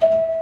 Thank you.